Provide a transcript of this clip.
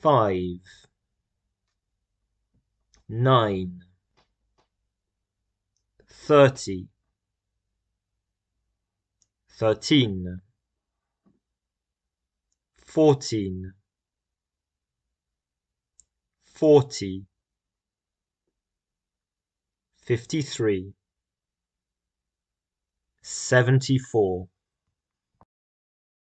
five, nine, thirty, thirteen, fourteen, forty, fifty-three, seventy-four